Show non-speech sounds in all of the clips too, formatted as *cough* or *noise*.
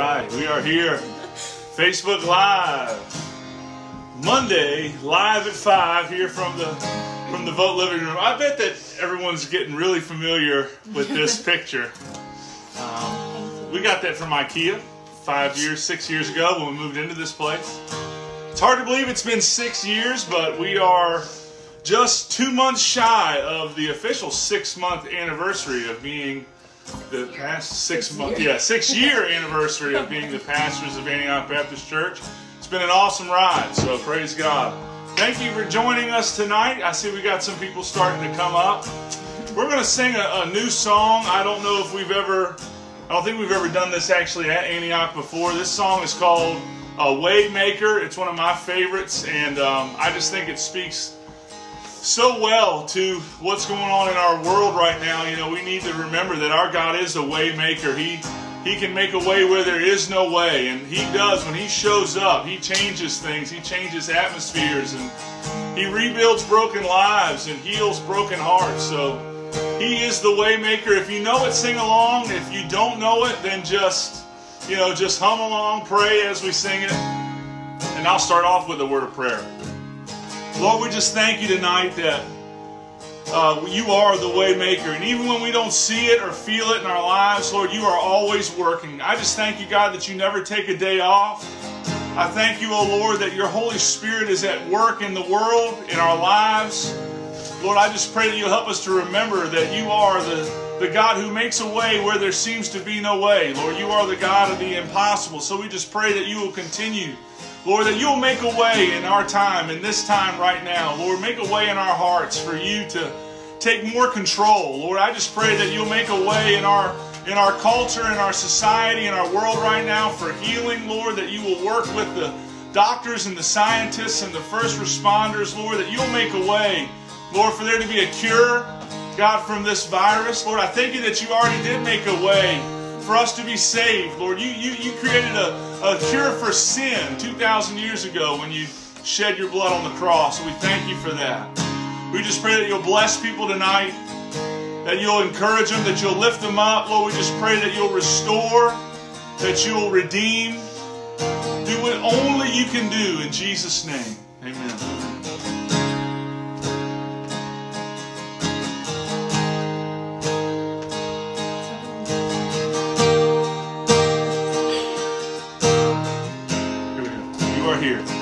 right, we are here. Facebook Live. Monday, live at 5 here from the from the Vote Living Room. I bet that everyone's getting really familiar with this *laughs* picture. Um, we got that from IKEA five years, six years ago when we moved into this place. It's hard to believe it's been six years, but we are just two months shy of the official six month anniversary of being the past six months, yeah, six year anniversary of being the pastors of Antioch Baptist Church. It's been an awesome ride, so praise God. Thank you for joining us tonight. I see we got some people starting to come up. We're going to sing a, a new song. I don't know if we've ever, I don't think we've ever done this actually at Antioch before. This song is called a Waymaker. It's one of my favorites, and um, I just think it speaks so well to what's going on in our world right now. You know, we need to remember that our God is a way maker. He he can make a way where there is no way, and he does when he shows up. He changes things. He changes atmospheres, and he rebuilds broken lives and heals broken hearts. So he is the waymaker. If you know it, sing along. If you don't know it, then just you know just hum along, pray as we sing it. And I'll start off with a word of prayer. Lord, we just thank you tonight that uh, you are the waymaker. And even when we don't see it or feel it in our lives, Lord, you are always working. I just thank you, God, that you never take a day off. I thank you, O oh Lord, that your Holy Spirit is at work in the world, in our lives. Lord, I just pray that you'll help us to remember that you are the, the God who makes a way where there seems to be no way. Lord, you are the God of the impossible. So we just pray that you will continue Lord, that you'll make a way in our time, in this time right now. Lord, make a way in our hearts for you to take more control. Lord, I just pray that you'll make a way in our in our culture, in our society, in our world right now for healing, Lord, that you will work with the doctors and the scientists and the first responders, Lord, that you'll make a way, Lord, for there to be a cure, God, from this virus. Lord, I thank you that you already did make a way for us to be saved, Lord. You, you, you created a, a cure for sin 2,000 years ago when you shed your blood on the cross. We thank you for that. We just pray that you'll bless people tonight, that you'll encourage them, that you'll lift them up. Lord, we just pray that you'll restore, that you'll redeem. Do what only you can do in Jesus' name. Amen. here.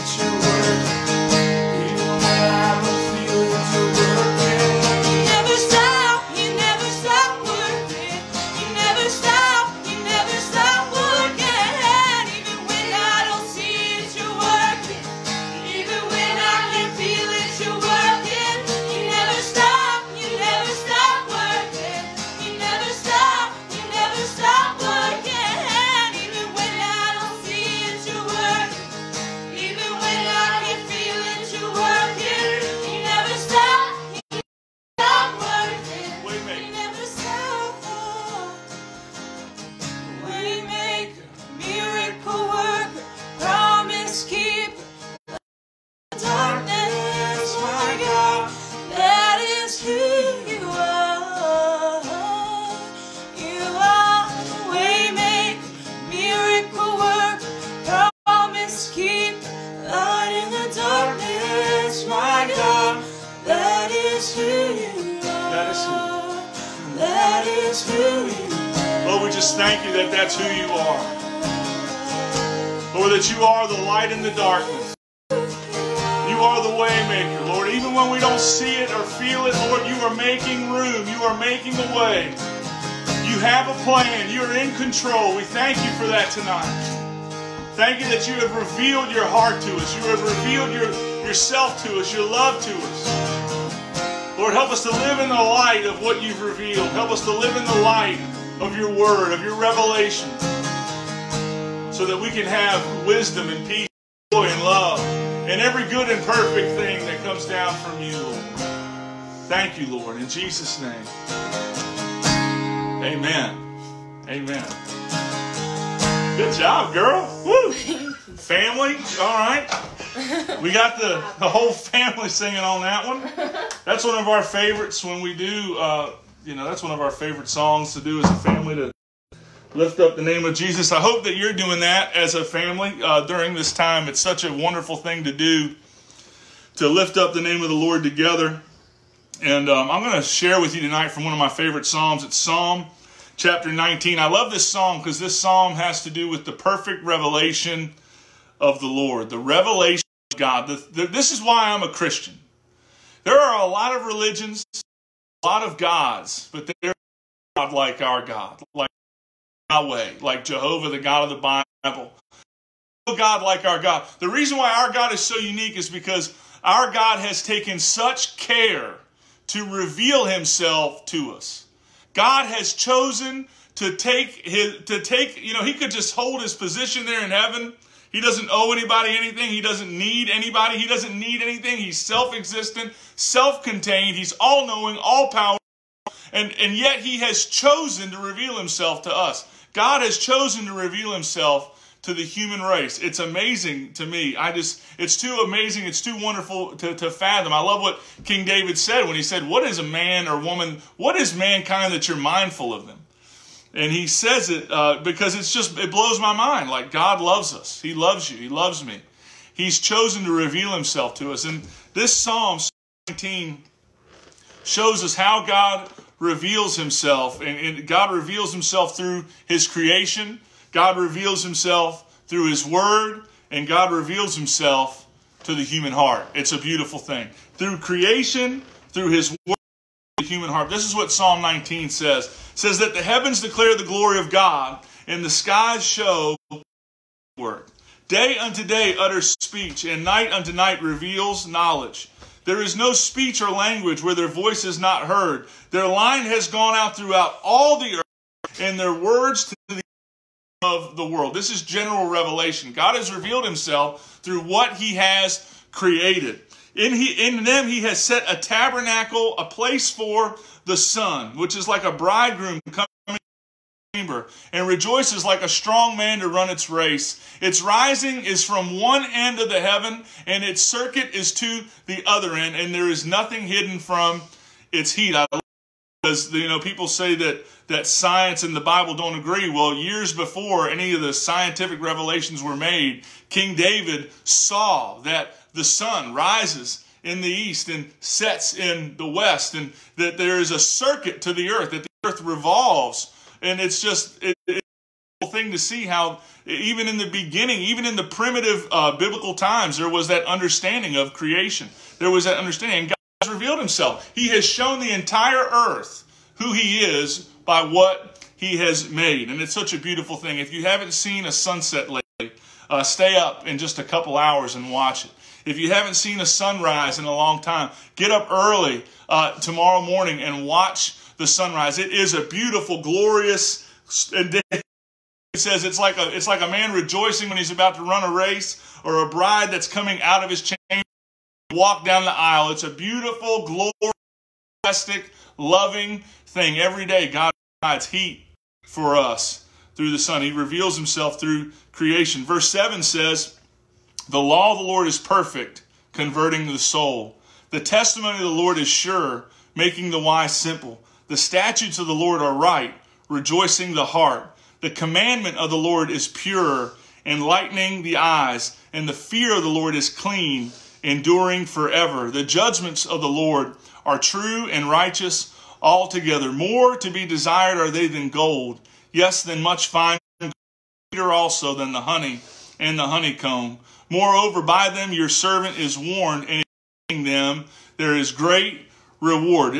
future. Way. You have a plan. You're in control. We thank you for that tonight. Thank you that you have revealed your heart to us. You have revealed your, yourself to us, your love to us. Lord, help us to live in the light of what you've revealed. Help us to live in the light of your word, of your revelation, so that we can have wisdom and peace, joy and love, and every good and perfect thing that comes down from you, Lord. Thank you, Lord, in Jesus' name. Amen. Amen. Good job, girl. Woo! Family, all right. We got the, the whole family singing on that one. That's one of our favorites when we do, uh, you know, that's one of our favorite songs to do as a family to lift up the name of Jesus. I hope that you're doing that as a family uh, during this time. It's such a wonderful thing to do to lift up the name of the Lord together. And um, I'm going to share with you tonight from one of my favorite Psalms. It's Psalm chapter 19. I love this psalm because this psalm has to do with the perfect revelation of the Lord, the revelation of God. The, the, this is why I'm a Christian. There are a lot of religions, a lot of gods, but there's God like our God, like Yahweh, like Jehovah, the God of the Bible. No God like our God. The reason why our God is so unique is because our God has taken such care to reveal himself to us. God has chosen to take his to take, you know, he could just hold his position there in heaven. He doesn't owe anybody anything. He doesn't need anybody. He doesn't need anything. He's self-existent, self-contained. He's all-knowing, all-powerful. And, and yet he has chosen to reveal himself to us. God has chosen to reveal himself to the human race. It's amazing to me. I just, it's too amazing. It's too wonderful to, to fathom. I love what King David said when he said, What is a man or woman? What is mankind that you're mindful of them? And he says it uh, because it's just, it blows my mind. Like God loves us. He loves you. He loves me. He's chosen to reveal himself to us. And this Psalm 19 shows us how God reveals himself. And, and God reveals himself through his creation. God reveals himself through his word. And God reveals himself to the human heart. It's a beautiful thing. Through creation, through his word, the human heart. This is what Psalm 19 says. It says that the heavens declare the glory of God, and the skies show work. Day unto day utters speech, and night unto night reveals knowledge. There is no speech or language where their voice is not heard. Their line has gone out throughout all the earth, and their words to the of the world. This is general revelation. God has revealed himself through what he has created. In, he, in them he has set a tabernacle, a place for the sun, which is like a bridegroom coming chamber and rejoices like a strong man to run its race. Its rising is from one end of the heaven, and its circuit is to the other end, and there is nothing hidden from its heat. I because you know people say that that science and the Bible don't agree. Well, years before any of the scientific revelations were made, King David saw that the sun rises in the east and sets in the west, and that there is a circuit to the earth, that the earth revolves. And it's just it, it's a thing to see how even in the beginning even in the primitive uh, biblical times there was that understanding of creation. There was that understanding revealed himself he has shown the entire earth who he is by what he has made and it's such a beautiful thing if you haven't seen a sunset lately uh, stay up in just a couple hours and watch it if you haven't seen a sunrise in a long time get up early uh, tomorrow morning and watch the sunrise. It is a beautiful, glorious day. It says it's like a it's like a man rejoicing when he's about to run a race, or a bride that's coming out of his chamber, walk down the aisle. It's a beautiful, glorious, loving thing. Every day, God provides heat for us through the sun. He reveals himself through creation. Verse 7 says, The law of the Lord is perfect, converting the soul. The testimony of the Lord is sure, making the wise simple. The statutes of the Lord are right, rejoicing the heart. The commandment of the Lord is pure, enlightening the eyes. And the fear of the Lord is clean, enduring forever. The judgments of the Lord are true and righteous altogether. More to be desired are they than gold, yes, than much fine sweeter also than the honey and the honeycomb. Moreover, by them your servant is warned, and in them there is great reward.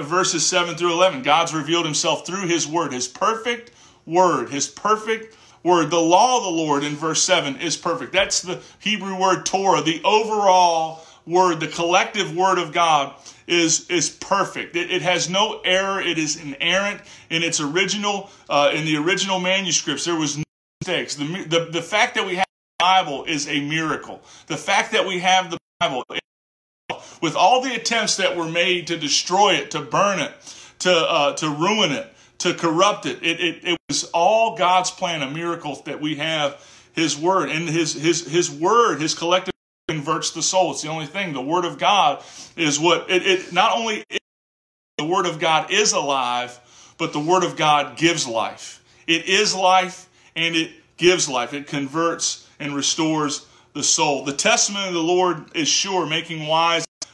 Verses 7 through 11, God's revealed himself through his word, his perfect word, his perfect word. The law of the Lord in verse 7 is perfect. That's the Hebrew word Torah, the overall word, the collective word of God is, is perfect. It, it has no error. It is inerrant in its original, uh, in the original manuscripts. There was no mistakes. The, the, the fact that we have the Bible is a miracle. The fact that we have the Bible, with all the attempts that were made to destroy it, to burn it, to, uh, to ruin it, to corrupt it. It, it. it was all God's plan, a miracle that we have His Word. And His, His, His Word, His collective converts the soul. It's the only thing. The Word of God is what, it, it not only is, the Word of God is alive, but the Word of God gives life. It is life and it gives life. It converts and restores the soul. The testimony of the Lord is sure, making wise. It's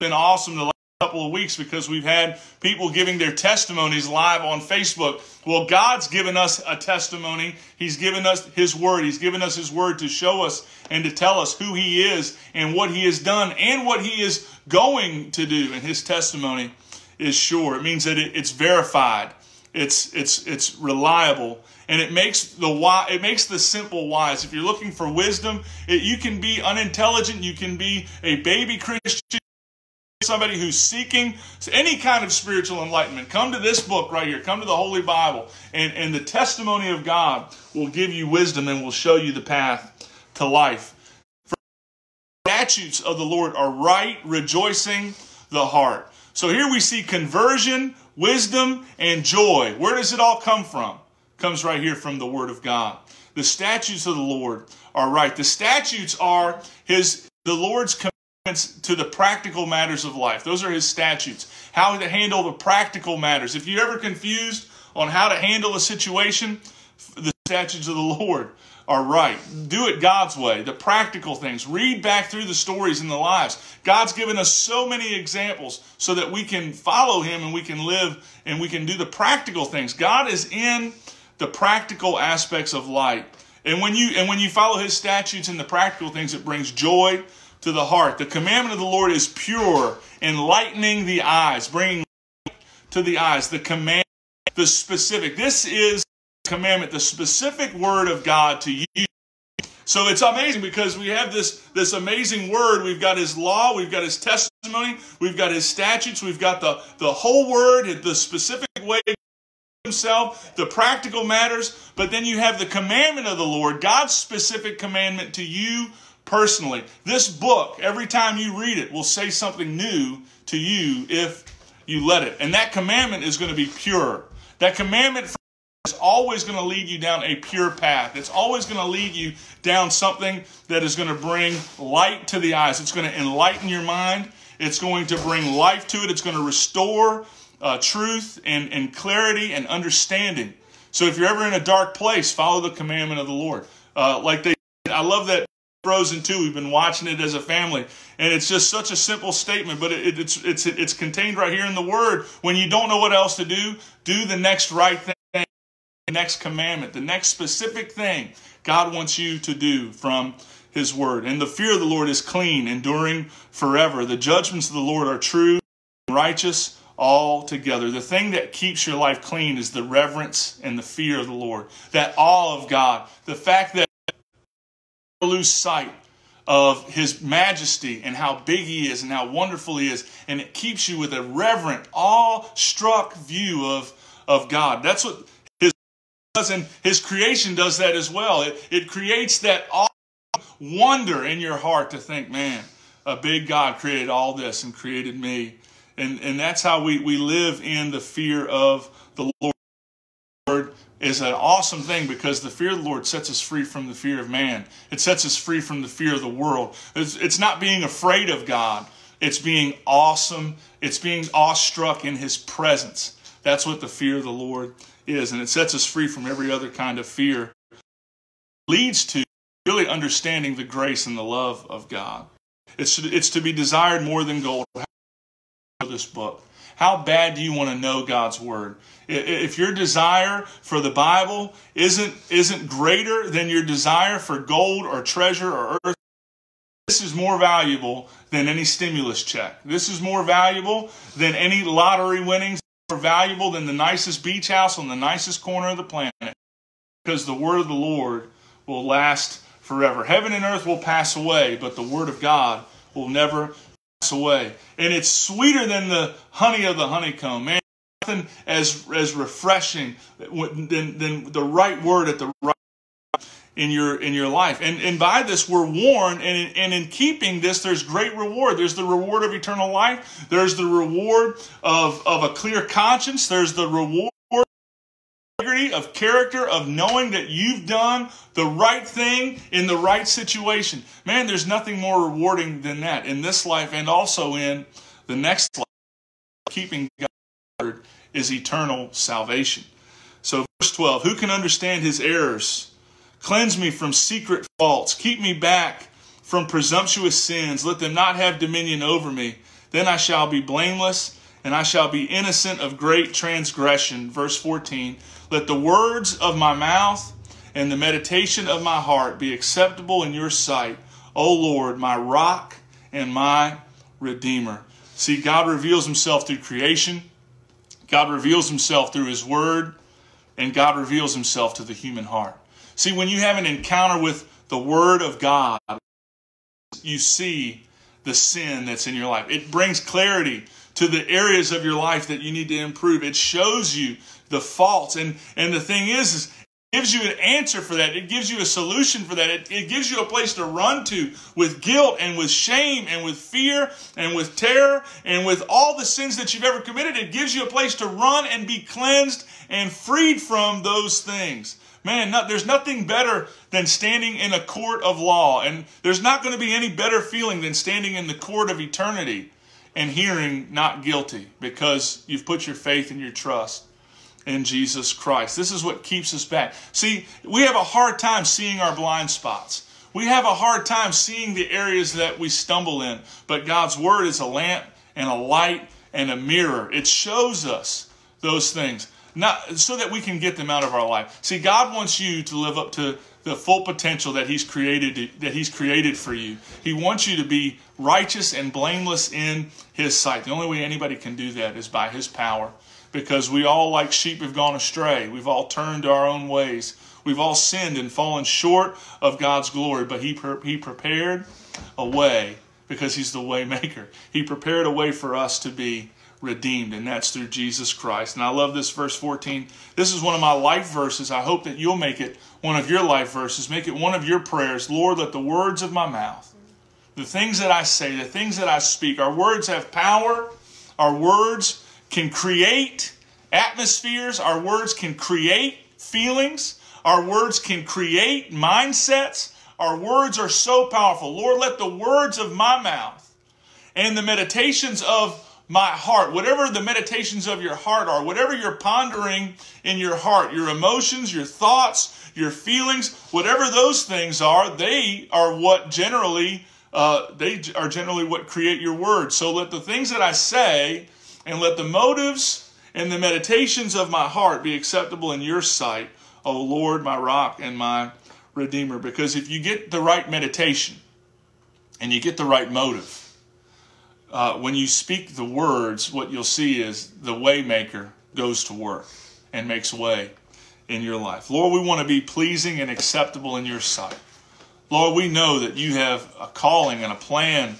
been awesome couple of weeks because we've had people giving their testimonies live on Facebook. Well, God's given us a testimony. He's given us His Word. He's given us His Word to show us and to tell us who He is and what He has done and what He is going to do. And His testimony is sure. It means that it's verified. It's it's it's reliable and it makes the why it makes the simple wise. If you're looking for wisdom, it, you can be unintelligent, you can be a baby Christian, somebody who's seeking any kind of spiritual enlightenment, come to this book right here. Come to the Holy Bible. And, and the testimony of God will give you wisdom and will show you the path to life. For statutes of the Lord are right, rejoicing the heart. So here we see conversion, wisdom, and joy. Where does it all come from? Comes right here from the Word of God. The statutes of the Lord are right. The statutes are his the Lord's to the practical matters of life. Those are his statutes. How to handle the practical matters. If you're ever confused on how to handle a situation, the statutes of the Lord are right. Do it God's way, the practical things. Read back through the stories in the lives. God's given us so many examples so that we can follow him and we can live and we can do the practical things. God is in the practical aspects of life. And when you and when you follow his statutes and the practical things, it brings joy, to the heart. The commandment of the Lord is pure, enlightening the eyes, bringing to the eyes. The command, the specific. This is commandment, the specific word of God to you. So it's amazing because we have this, this amazing word. We've got his law, we've got his testimony, we've got his statutes, we've got the, the whole word, the specific way himself, the practical matters, but then you have the commandment of the Lord, God's specific commandment to you personally. This book, every time you read it, will say something new to you if you let it. And that commandment is going to be pure. That commandment is always going to lead you down a pure path. It's always going to lead you down something that is going to bring light to the eyes. It's going to enlighten your mind. It's going to bring life to it. It's going to restore uh, truth and, and clarity and understanding. So if you're ever in a dark place, follow the commandment of the Lord. Uh, like they, I love that Frozen 2. We've been watching it as a family, and it's just such a simple statement, but it, it's it's it's contained right here in the Word. When you don't know what else to do, do the next right thing, the next commandment, the next specific thing God wants you to do from His Word. And the fear of the Lord is clean, enduring forever. The judgments of the Lord are true, and righteous all together. The thing that keeps your life clean is the reverence and the fear of the Lord, that awe of God, the fact that lose sight of his majesty and how big he is and how wonderful he is. And it keeps you with a reverent, awe-struck view of, of God. That's what his does, and his creation does that as well. It, it creates that awe, wonder in your heart to think, man, a big God created all this and created me. And, and that's how we, we live in the fear of the Lord is an awesome thing because the fear of the Lord sets us free from the fear of man. It sets us free from the fear of the world. It's, it's not being afraid of God. It's being awesome. It's being awestruck in his presence. That's what the fear of the Lord is. And it sets us free from every other kind of fear. It leads to really understanding the grace and the love of God. It's it's to be desired more than gold. This book. How bad do you want to know God's word? If your desire for the Bible isn't isn't greater than your desire for gold or treasure or earth, this is more valuable than any stimulus check. This is more valuable than any lottery winnings. More valuable than the nicest beach house on the nicest corner of the planet. Because the word of the Lord will last forever. Heaven and earth will pass away, but the word of God will never away. And it's sweeter than the honey of the honeycomb. Man, nothing as as refreshing than, than the right word at the right in your in your life. And and by this we're warned, and in, and in keeping this, there's great reward. There's the reward of eternal life. There's the reward of of a clear conscience. There's the reward of character of knowing that you've done the right thing in the right situation. Man, there's nothing more rewarding than that in this life and also in the next life. Keeping God's word is eternal salvation. So, verse 12 Who can understand his errors? Cleanse me from secret faults. Keep me back from presumptuous sins. Let them not have dominion over me. Then I shall be blameless and I shall be innocent of great transgression. Verse 14 Let the words of my mouth and the meditation of my heart be acceptable in your sight, O Lord, my rock and my redeemer. See, God reveals himself through creation, God reveals himself through his word, and God reveals himself to the human heart. See, when you have an encounter with the word of God, you see the sin that's in your life. It brings clarity to the areas of your life that you need to improve. It shows you the faults. And, and the thing is, is gives you an answer for that. It gives you a solution for that. It, it gives you a place to run to with guilt and with shame and with fear and with terror and with all the sins that you've ever committed. It gives you a place to run and be cleansed and freed from those things. Man, not, there's nothing better than standing in a court of law. And there's not going to be any better feeling than standing in the court of eternity and hearing not guilty because you've put your faith and your trust in Jesus Christ. This is what keeps us back. See, we have a hard time seeing our blind spots. We have a hard time seeing the areas that we stumble in. But God's Word is a lamp and a light and a mirror. It shows us those things not so that we can get them out of our life. See, God wants you to live up to the full potential that He's created that He's created for you. He wants you to be righteous and blameless in His sight. The only way anybody can do that is by His power, because we all, like sheep, have gone astray. We've all turned our own ways. We've all sinned and fallen short of God's glory. But He He prepared a way because He's the way maker. *laughs* He prepared a way for us to be redeemed, and that's through Jesus Christ. And I love this verse 14. This is one of my life verses. I hope that you'll make it one of your life verses. Make it one of your prayers. Lord, let the words of my mouth, the things that I say, the things that I speak, our words have power. Our words can create atmospheres. Our words can create feelings. Our words can create mindsets. Our words are so powerful. Lord, let the words of my mouth and the meditations of my heart, whatever the meditations of your heart are, whatever you're pondering in your heart, your emotions, your thoughts, your feelings, whatever those things are, they are what generally uh, they are generally what create your words. So let the things that I say and let the motives and the meditations of my heart be acceptable in your sight, O Lord, my rock and my redeemer. Because if you get the right meditation and you get the right motive, uh, when you speak the words, what you'll see is the waymaker goes to work and makes way in your life. Lord, we want to be pleasing and acceptable in your sight. Lord, we know that you have a calling and a plan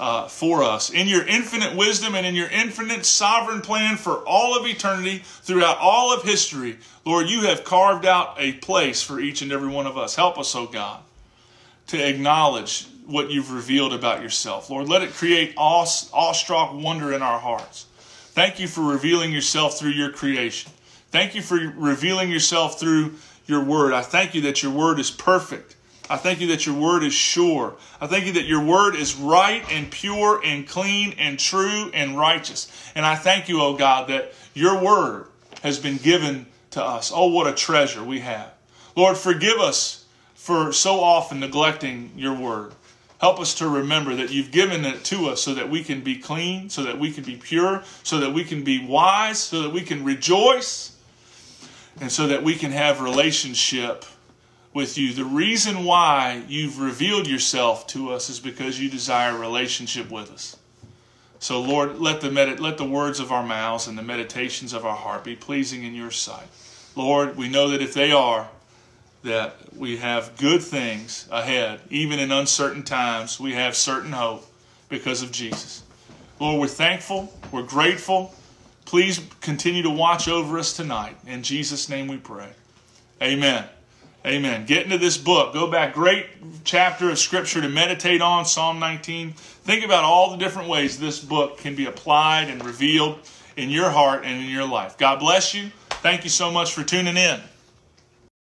uh, for us. In your infinite wisdom and in your infinite sovereign plan for all of eternity, throughout all of history, Lord, you have carved out a place for each and every one of us. Help us, oh God, to acknowledge what you've revealed about yourself. Lord, let it create awe, awestruck wonder in our hearts. Thank you for revealing yourself through your creation. Thank you for revealing yourself through your word. I thank you that your word is perfect. I thank you that your word is sure. I thank you that your word is right and pure and clean and true and righteous. And I thank you, oh God, that your word has been given to us. Oh, what a treasure we have. Lord, forgive us for so often neglecting your word. Help us to remember that you've given it to us so that we can be clean, so that we can be pure, so that we can be wise, so that we can rejoice, and so that we can have relationship with you. The reason why you've revealed yourself to us is because you desire a relationship with us. So, Lord, let the, med- let the words of our mouths and the meditations of our heart be pleasing in your sight. Lord, we know that if they are, that we have good things ahead. Even in uncertain times, we have certain hope because of Jesus. Lord, we're thankful. We're grateful. Please continue to watch over us tonight. In Jesus' name we pray. Amen. Amen. Get into this book. Go back. Great chapter of Scripture to meditate on, Psalm 19. Think about all the different ways this book can be applied and revealed in your heart and in your life. God bless you. Thank you so much for tuning in.